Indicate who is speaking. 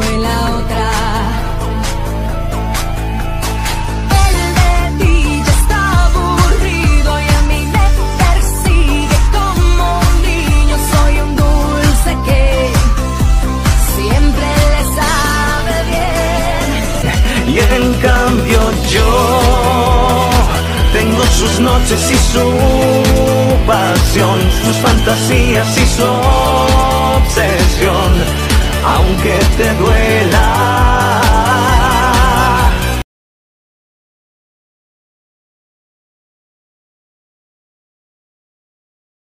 Speaker 1: yo la otra.
Speaker 2: Él de ti ya está aburrido y a mí me persigue como un niño. Soy un dulce que siempre le sabe bien.
Speaker 3: Y en cambio yo tengo sus noches y su pasión, sus fantasías y su.